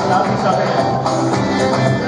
साथ ही साथ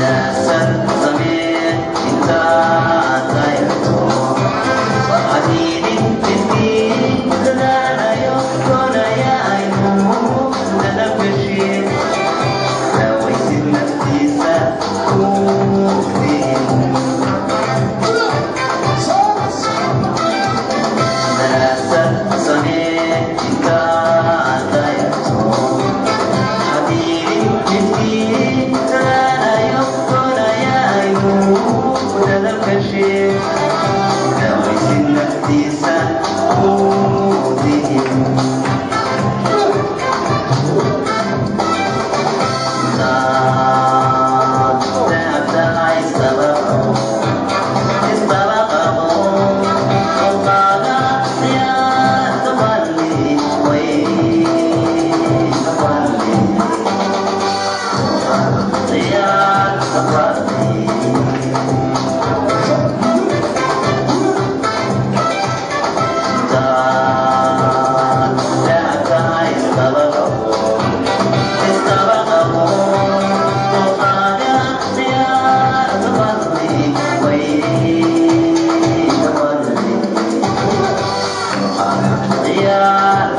네. Ya,